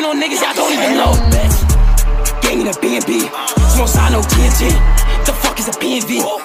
Smoking on niggas y'all don't even know. Gang in a BNB. Smoke sign no TNT.